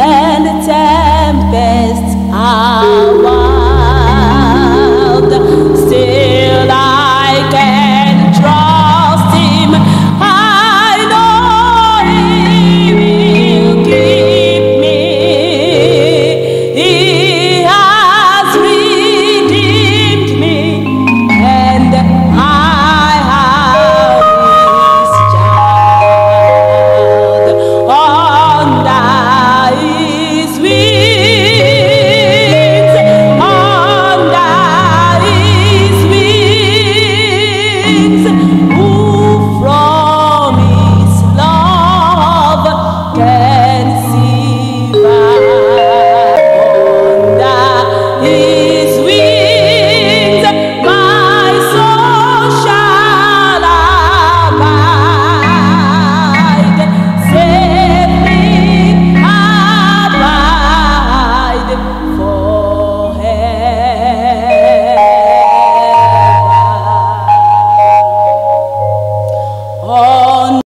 and it's